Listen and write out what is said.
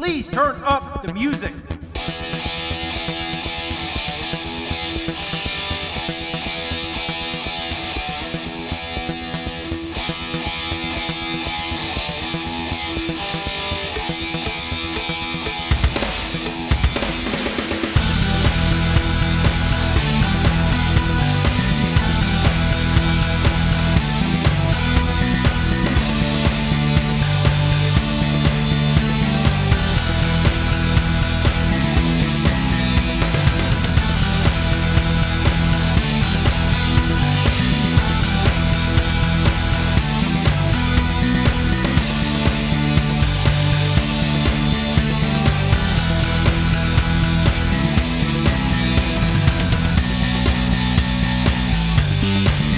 Please turn up the music. Thank